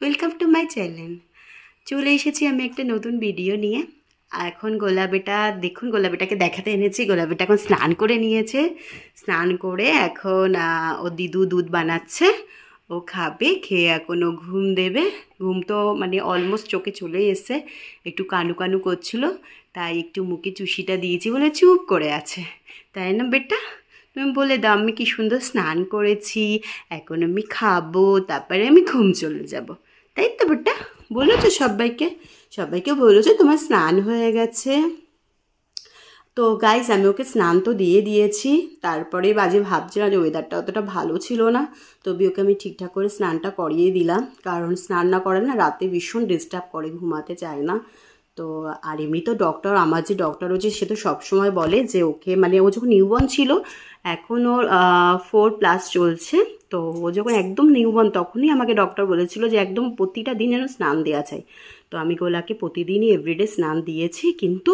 Welcome to my channel চলে এসেছি আমি একটা নতুন ভিডিও নিয়ে। এখন গোলাপিটা, দেখুন গোলাপিটাকে দেখাতে এনেছি। গোলাপিটা এখন স্নান করে নিয়েছে। স্নান করে এখন ও দিদু দুধ বানাচ্ছে। ও খাবে, খেয়ে এখন ঘুম দেবে। ঘুম তো মানে অলমোস্ট চোখে চলে এসছে। একটু কানু কানু করছিল, তাই একটু মুখে চুষিটা দিয়েছি বলে চুপ করে আছে। তাই না বেটা? তুমি বলে দাও, আমি কি সুন্দর স্নান করেছি, এখন আমি খাব, তারপরে আমি ঘুম চলে যাব। তাই তো বেটা? বলেছ সবাইকে? সবাইকে বলেছ তোমার স্নান হয়ে গেছে। তো গাইজ আমি ওকে স্নান তো দিয়ে দিয়েছি, তারপরে বাজে ভাবছিলাম যে ওয়েদারটা অতটা ভালো ছিল না, তবে ওকে আমি ঠিকঠাক করে স্নানটা করিয়ে দিলাম। কারণ স্নান না করে না রাতে ভীষণ ডিস্টার্ব করে, ঘুমাতে চায় না। তো আর এমনি তো ডক্টর আমার যে ডক্টর হচ্ছে, সে তো সবসময় বলে যে ওকে মানে ও যখন নিউবর্ন ছিল, এখন ওর ফোর প্লাস চলছে। তো ও যখন একদম নিউবর্ন তখনই আমাকে ডক্টর বলেছিল যে একদম প্রতিটা দিন যেন স্নান দেওয়া চাই। তো আমি গোলাকে প্রতিদিনই এভরিডে স্নান দিয়েছি, কিন্তু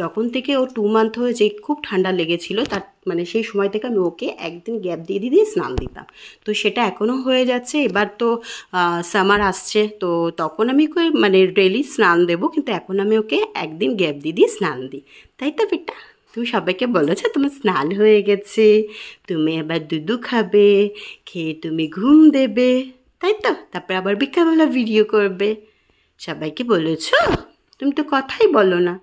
যখন থেকে ও টু মান্থ হয়েছে, খুব ঠান্ডা লেগেছিল, তার মানে সেই সময় থেকে আমি ওকে একদিন গ্যাপ দিয়ে দিয়ে দিয়ে স্নান দিতাম। তো সেটা এখনও হয়ে যাচ্ছে, এবার তো সামার আসছে, তো তখন আমি ওকে মানে ডেলি স্নান দেবো, কিন্তু এখন আমি ওকে একদিন গ্যাপ দিয়ে দিয়ে স্নান দিই। তাই তো বেটা? তুমি সবাইকে বলেছ তোমার স্নান হয়ে গেছে, তুমি এবার দুধু খাবে, খেয়ে তুমি ঘুম দেবে, তাই তো? তারপরে আবার বিকালবেলা ভিডিও করবে। সবাইকে বলেছ? তুমি তো কথাই বলো না।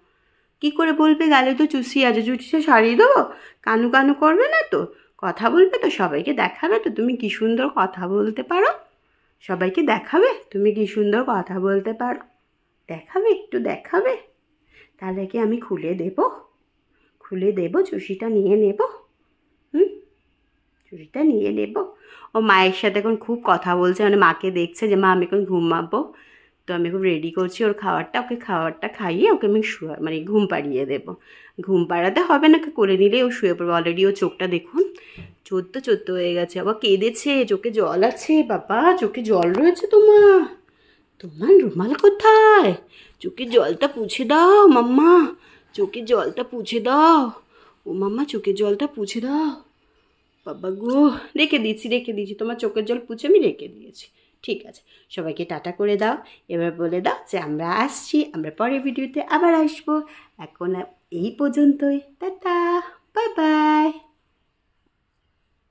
কি করে বলবে? গালে তো চুষি আছে চুষিয়ে সারিয়ে দেবো? কানু কানু করবে না তো? কথা বলবে তো, সবাইকে দেখাবে তো। তুমি কি সুন্দর কথা বলতে পারো? সবাইকে দেখাবে? তুমি কি সুন্দর কথা বলতে পারো? দেখাবে, একটু দেখাবে? তাহলে কি আমি খুলে দেব? খুলে দেব, চুষিটা নিয়ে নেব? হুম? চুষিটা নিয়ে নেব? ও মায়ের সাথে এখন খুব কথা বলছে মানে মাকে দেখছে যে, মা, আমি এখন ঘুমাবো তো আমি এখন রেডি করছি ওর খাবারটা, ওকে খাবারটা খাইয়ে ওকে আমি শুয়ে মানে ঘুম পাড়িয়ে দেবো। ঘুম পাড়াতে হবে না করে নিলে ও শুয়ে পড়বে। অলরেডি ও চোখটা দেখুন, চোদ্দ চোদ্দ হয়ে গেছে। আবার কেঁদেছে, চোখে জল আছে। বাবা, চোখে জল রয়েছে তোমার। তোমার রুমাল কোথায়? চোখে জলটা পুছে দাও, মাম্মা। চোখে জলটা পুছে দাও। ও মাম্মা, চোখে জলটা পুছে দাও। বাবা গো, রেখে দিয়েছি রেখে দিয়েছি তোমার চোখের জল পুছে আমি রেখে দিয়েছি। ঠিক আছে। সবাইকে টাটা করে দাও। এবার বলে দাও যে আমরা আসছি, আমরা পরের ভিডিওতে আবার আসব। এখন এই পর্যন্তই। Tata, bye bye.